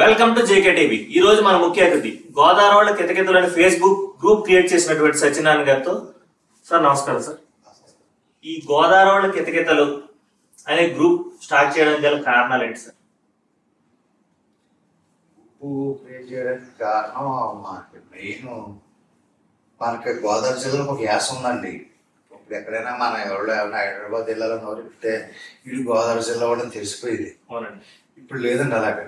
Welcome to JK TV ఈ రోజు మన ముఖ్య అతిథి గోదావరి కితకితలు అనే ఫేస్బుక్ గ్రూప్ క్రియేట్ చేసినటువంటి సత్యనారాయణ గారితో. సార్ నమస్కారం సార్. ఈ గోదావరి కితకితలు అనే గ్రూప్ స్టార్ట్ చేయడానికి గల కారణాలు ఏంటి సార్? క్రియేట్ చేయడానికి కారణం మనకి మెయిన్ మనకి గోదావరి జిల్లాలో ఒక యాస ఉందండి. ఇప్పుడు ఎక్కడైనా మన ఎవరు ఏమైనా హైదరాబాద్ జిల్లాలో నోరిపితే ఇది గోదావరి జిల్లా కూడా తెలిసిపోయేది. అవునండి. ఇప్పుడు లేదండి అలాగా.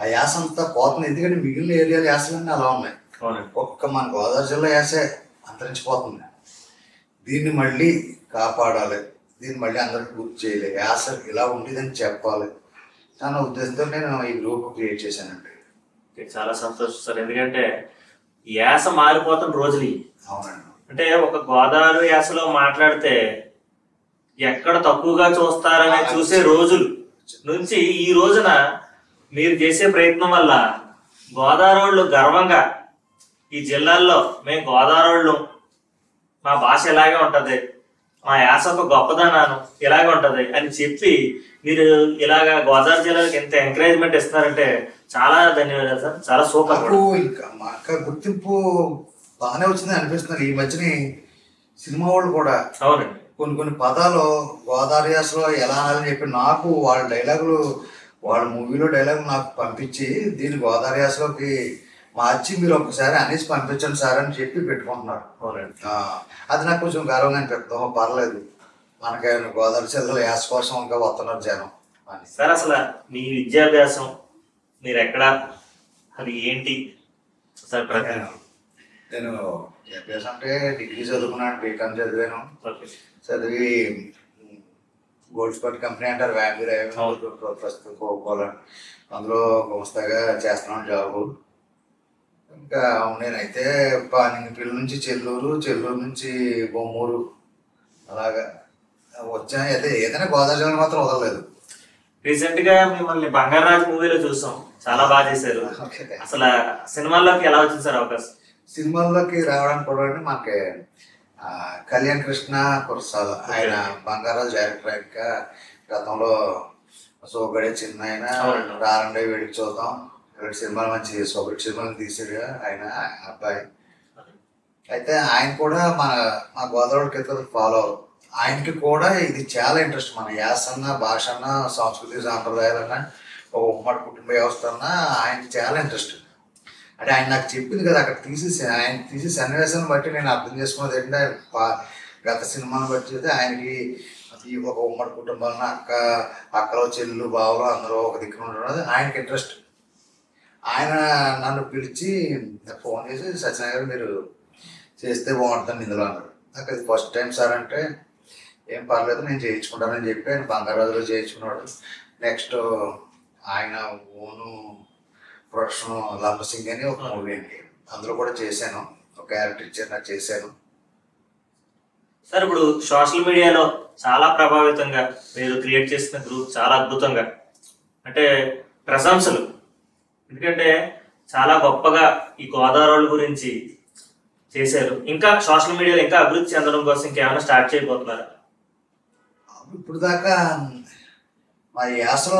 ఆ యాస అంతా పోతుంది. ఎందుకంటే మిగిలిన ఏరియాల యాసలన్నీ అలా ఉన్నాయి. ఒక్క మన గోదావరి జిల్లా యాసే అంతరించిపోతుంది. దీన్ని మళ్ళీ కాపాడాలి. దీన్ని మళ్ళీ అందరికి గుర్తు చేయాలి. యాస ఇలా ఉండేదని చెప్పాలి. అన్న ఉద్దేశంతో నేను ఈ గ్రూప్ క్రియేట్ చేశానండి. చాలా సంతోషం సార్. ఎందుకంటే యాస మారిపోతున్న రోజులు. అవునండి. అంటే ఒక గోదావరి యాసలో మాట్లాడితే ఎక్కడ తక్కువగా చూస్తారని చూసే రోజులు. నుంచి ఈ రోజున మీరు చేసే ప్రయత్నం వల్ల గోదావరి గర్వంగా ఈ జిల్లాల్లో మేము గోదావరి మా భాష ఇలాగే ఉంటది మా యాస ఒక గొప్పదనాను ఇలాగే ఉంటది అని చెప్పి మీరు ఇలాగ గోదావరి జిల్లాకి ఎంత ఎంకరేజ్మెంట్ ఇస్తున్నారంటే చాలా ధన్యవాదాలు సార్. చాలా సూపర్ ఇంకా మాకు గుర్తింపు బాగానే వచ్చింది అనిపిస్తుంది. ఈ మధ్యని సినిమా వాళ్ళు కూడా అవునండి. కొన్ని కొన్ని పదాలు గోదావరి యాసలో ఎలా అనాలని చెప్పి నాకు వాళ్ళ డైలాగులు వాళ్ళ మూవీలో డైలాగులు నాకు పంపించి దీన్ని గోదావరి యాసలోకి మార్చి మీరు ఒకసారి అనేసి పంపించండి సార్ అని చెప్పి పెట్టుకుంటున్నారు. అది నాకు కొంచెం గర్వంగా అనిపిస్తుంది. "ఓ, పర్లేదు. మనకి గోదావరి జిల్లాలో యాస కోసం ఇంకా వస్తున్నారు జనం. అని సార్ అసలు మీ విద్యాభ్యాసం మీరు ఎక్కడ అది ఏంటి? సార్ నేను చెప్పేసి అంటే డిగ్రీ చదువుకున్నాను బీకామ్ చదివాను. చదివి గోల్డ్ స్పాట్ కంపెనీ అంటారు అవును. ప్రస్తుతం కోకోలా అందులో గుమస్తాగా చేస్తున్నాను జాబు. ఇంకా నేనైతే పానింగిపల్లి నుంచి చెల్లూరు చెల్లూరు నుంచి బొమ్మూరు. అలాగా. వచ్చా అయితే ఏదైనా గోదావరి జిల్లా మాత్రం వదలలేదు. రీసెంట్గా మిమ్మల్ని బంగారాజు మూవీలో చూసాం. చాలా బాగా చేశారు. అసలు సినిమాల్లోకి ఎలా వచ్చింది సార్ అవకాశం? సినిమాల్లోకి రావడానికి కూడా మనకి కళ్యాణ్ కృష్ణ కురసాల ఆయన బంగారాజు డైరెక్టర్ ఆయన గతంలో సోగడే చిన్న ఆయన. రారండే వేడికి చూద్దాం. రెండు సినిమాలు మంచి సోగడి సినిమాలు తీసాడు ఆయన అబ్బాయి. అయితే ఆయన కూడా మన మా గోదావరి కింద ఫాలో ఆయనకి కూడా ఇది చాలా ఇంట్రెస్ట్ మన యాస అన్న భాష అన్న సంస్కృతి సాంప్రదాయాలన్నా ఒక ఉమ్మడి కుటుంబ వ్యవస్థ అన్న ఆయనకి చాలా ఇంట్రెస్ట్ అంటే ఆయన నాకు చెప్పింది కదా అక్కడ తీసి ఆయన తీసే సన్నివేశాన్ని బట్టి నేను అర్థం చేసుకున్నది ఏంటంటే గత సినిమాను బట్టి చూస్తే ఆయనకి ఈ ఒక ఉమ్మడి కుటుంబాలను అక్క అక్కలో చెల్లు బావలు అందరూ ఒక దిక్కున ఉండడం ఆయనకి ఇంట్రెస్ట్ ఆయన నన్ను పిలిచి ఫోన్ చేసి సత్యనారాయణ గారు మీరు చేస్తే బాగుంటుంది ఇందులో అన్నాడు నాకు అది ఫస్ట్ టైం సార్ అంటే ఏం పర్లేదు నేను చేయించుకుంటానని చెప్పి ఆయన బంగారాజులో చేయించుకున్నాడు. నెక్స్ట్ ఆయన ఓను ప్రొడక్షన్ లంబ సింగ్ అని ఒక మూవీ అండి. అందులో కూడా చేశాను. ఒక క్యారెక్టర్ ఇచ్చారు నాకు చేశాను సార్ ఇప్పుడు సోషల్ మీడియాలో చాలా ప్రభావితంగా మీరు క్రియేట్ చేసిన గ్రూప్ చాలా అద్భుతంగా. అంటే ప్రశంసలు. ఎందుకంటే చాలా గొప్పగా ఈ గోదావరి గురించి చేశారు. ఇంకా సోషల్ మీడియాలో ఇంకా అభివృద్ధి చెందడం కోసం ఇంకేమైనా స్టార్ట్ చేయబోతున్నారా? ఇప్పుడు దాకా మా యాసలో.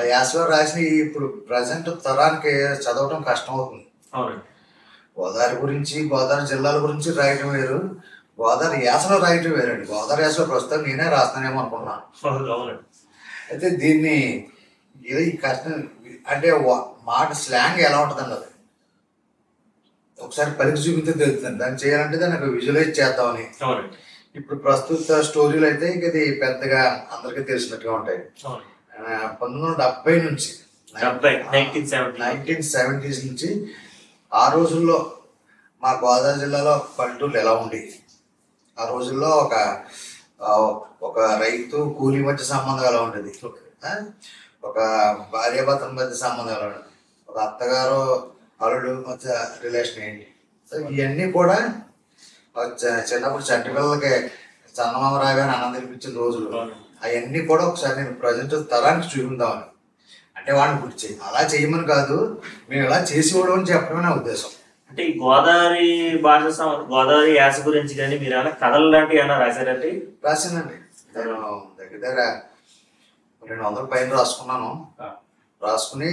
ఆ యాసలో రాసిన ఇప్పుడు ప్రజెంట్ తరానికి చదవటం కష్టం అవుతుంది గోదావరి గురించి గోదావరి జిల్లాల గురించి రాయటం వేరు. గోదావరి యాసలో రాయటం వేరండి. గోదావరి యాసలో ప్రస్తుతం నేనే రాస్తానేమో అనుకున్నాను అయితే దీన్ని ఇది కష్టం అంటే మాట స్లాంగ్ ఎలా ఉంటుందండి అది? ఒకసారి పలికి చూపితే తెలుస్తుంది. దాన్ని చేయాలంటే దాన్ని విజువలైజ్ చేద్దామని. ఇప్పుడు ప్రస్తుత స్టోరీలు అయితే ఇక ఇది పెద్దగా అందరికీ తెలిసినట్టుగా ఉంటాయి. పంతొమ్మిది వందల డెబ్బై నుంచి. నైన్టీన్ సెవెంటీ నైన్టీన్ సెవెంటీస్ నుంచి ఆ రోజుల్లో మా గోదావరి జిల్లాలో పల్లెటూళ్ళు ఎలా ఉండేవి? ఆ రోజుల్లో ఒక ఒక రైతు కూలీ మధ్య సంబంధం ఎలా ఉండేది? ఒక భార్యాభర్తల మధ్య సంబంధం ఎలా ఉండేది? ఒక అత్తగారు అల్లుడు మధ్య రిలేషన్ ఏంటి? సో ఇవన్నీ కూడా చిన్నప్పుడు చంటి పిల్లలకి చందమామ రాగానే ఆనందం ఇప్పించిన రోజులు. అవన్నీ కూడా ఒకసారి నేను ప్రజెంట్ తరానికి చూపిందామని. అంటే వాడిని గుర్తు చేయి అలా చేయమని కాదు మేము ఇలా చేసి ఇవ్వడం అని చెప్పడమే నా ఉద్దేశం. అంటే ఈ గోదావరి భాష గోదావరి యాస గురించి కానీ మీరు ఏమైనా కథలు లాంటివి ఏమైనా రాశారంటే రాశానండి. నేను దగ్గర దగ్గర రెండు వందల పైన రాసుకున్నాను. రాసుకుని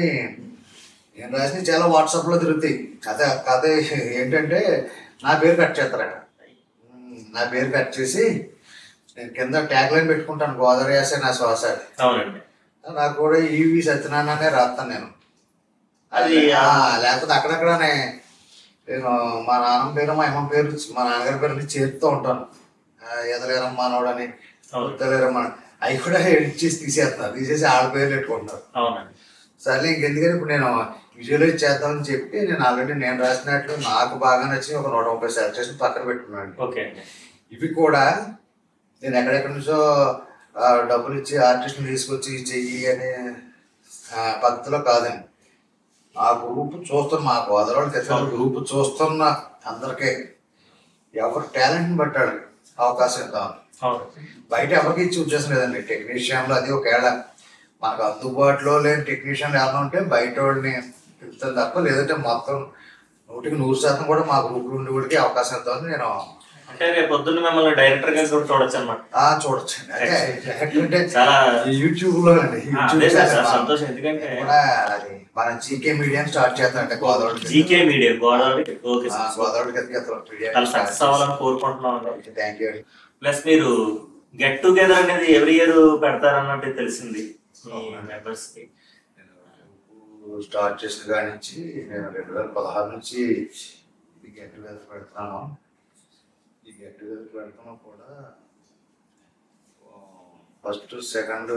నేను రాసిన చాలా వాట్సాప్లో తిరుగుతాయి. కథ కథ ఏంటంటే నా పేరు కట్ చేస్తారట. నా పేరు కట్ చేసి నేను కింద ట్యాగ్ లైన్ పెట్టుకుంటాను గోదావరి యాస నా శ్వాస. అవునండి. నాకు కూడా ఈవి సత్యనారాయణనే రాస్తాను నేను. అది లేకపోతే అక్కడక్కడనే నేను మా నాన్న పేరు మా అమ్మ పేరు మా నాన్నగారి పేరు చేరుతూ ఉంటాను. ఎదలేరమ్మ మనోడని. ఉత్తలేరమ్మ అవి కూడా ఎడిట్ చేసి తీసేస్తున్నారు తీసేసి ఆడ పేర్లు పెట్టుకుంటున్నారు అవునండి. సర్లే ఇంకెందుకని ఇప్పుడు నేను విజువలైజ్ చేద్దామని చెప్పి నేను ఆల్రెడీ నేను రాసినట్లు నాకు బాగా నచ్చి ఒక నూట ముప్పై సెలెక్ట్ చేసి పక్కన పెట్టుకున్నాను. ఓకే ఇవి కూడా నేను ఎక్కడెక్కడి నుంచో డబ్బులు ఇచ్చి ఆర్టిస్ట్ని తీసుకొచ్చి చెయ్యి అనే పద్ధతిలో కాదండి. ఆ గ్రూప్ చూస్తున్న మా గోదావరి తెచ్చిన గ్రూప్ చూస్తున్న అందరికీ ఎవరు టాలెంట్ని బట్టాడు అవకాశం ఇద్దాం. బయట ఎవరికి ఇచ్చి ఉద్దేశం లేదండి టెక్నీషియన్లు అది ఒకవేళ మనకు అందుబాటులో లేని టెక్నీషియన్లు ఏమైనా ఉంటే బయట వాళ్ళని పిలుస్తాను తప్ప లేదంటే మొత్తం నూటికి నూరు శాతం కూడా మా గ్రూప్ నుండి కూడా అవకాశం ఇద్దామని నేను అంటే రేపు పొద్దున్న మిమ్మల్ని డైరెక్టర్గా కూడా చూడొచ్చు అనమాట ఆ చూడొచ్చు. అంటే చాలా యూట్యూబ్లో అండి సంతోషం. ఎందుకంటే అది మన జీకే మీడియం స్టార్ట్ చేస్తాం అంటే గోదావరి జీకే మీడియా గోదావరి గోదావరి చాలా సక్సెస్ అవ్వాలని కోరుకుంటున్నాం అండి. థ్యాంక్ యూ ప్లస్ మీరు గెట్ టుగెదర్ అనేది ఎవ్రీ ఇయర్ పెడతారన్నట్టు తెలిసింది మెంబర్స్కి. స్టార్ట్ చేసిన కాడి నుంచి నేను రెండు వేల పదహారు నుంచి ఇది గెట్ టుగెదర్ పెడతాను ఈ గెట్ టుగెదర్ పెడతాను కూడా ఫస్ట్ సెకండ్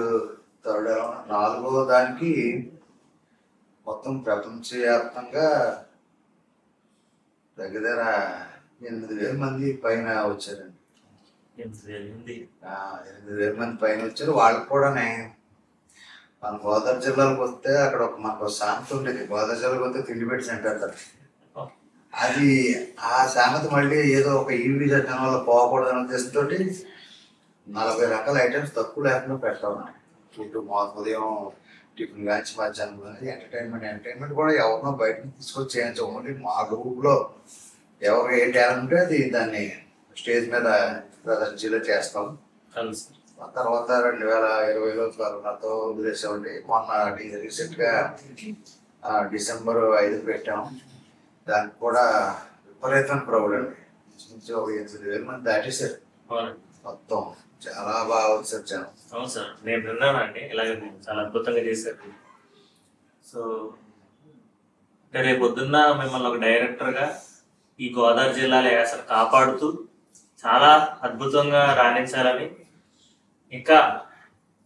థర్డ్ నాలుగో దానికి మొత్తం ప్రపంచవ్యాప్తంగా దగ్గర దగ్గర ఎనిమిది వేల మంది పైన వచ్చారండి. ఎంత జరిగింది ఆ, ఎనిమిది వేల మంది పైన వచ్చారు. వాళ్ళకి కూడా నేను మన గోదావరి జిల్లాలకు వస్తే అక్కడ ఒక మనకు సామెత ఉండేది. గోదావరి జిల్లాకు వస్తే తిండి పెట్టి సెంటర్ అది ఆ సామెత మళ్ళీ ఏదో ఒక ఈవీ చట్టం వల్ల పోకూడదని ఉద్దేశంతో నలభై రకాల ఐటమ్స్ తక్కువ లేకుండా పెడతాం ఫుడ్ ఉదయం టిఫిన్ కానీ మధ్యాహ్నం కానీ ఎంటర్టైన్మెంట్ ఎంటర్టైన్మెంట్ కూడా ఎవరినో బయట తీసుకొచ్చి చేయించు ఓన్లీ మా గ్రూప్లో ఎవరు ఏ టాలెంట్ ఉంటే అది దాన్ని స్టేజ్ మీద ప్రదర్శించేలా చేస్తాం. సార్. ఆ తర్వాత రెండు వేల ఇరవైలో కరోనాతో వదిలేసామండి మొన్న రీసెంట్గా డిసెంబర్ ఐదు పెట్టాం. దానికి కూడా విపరీతమైన ప్రౌడ్ అండి ఒక ఎనిమిది వేల మంది దాటేశారు. మొత్తం చాలా బాగా వచ్చారు జనం అవును సార్ నేను విన్నానండి. ఇలాగే చాలా అద్భుతంగా చేశారు. సో అంటే రేపు పొద్దున్న మిమ్మల్ని ఒక డైరెక్టర్గా ఈ గోదావరి జిల్లాలో అసలు కాపాడుతూ చాలా అద్భుతంగా రాణించాలని ఇంకా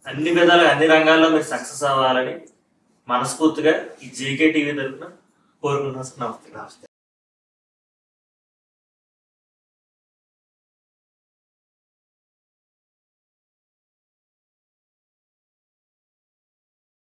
అన్ని విధాలుగా అన్ని రంగాల్లో మీరు సక్సెస్ అవ్వాలని మనస్ఫూర్తిగా ఈ జేకే టీవీ తరఫున కోరుకుంటున్నాను నమస్తే. నమస్తే.